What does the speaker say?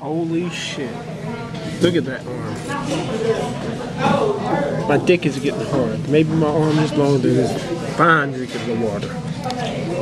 Holy shit. Look at that arm. My dick is getting hard. Maybe my arm is longer than this. Fine of the water.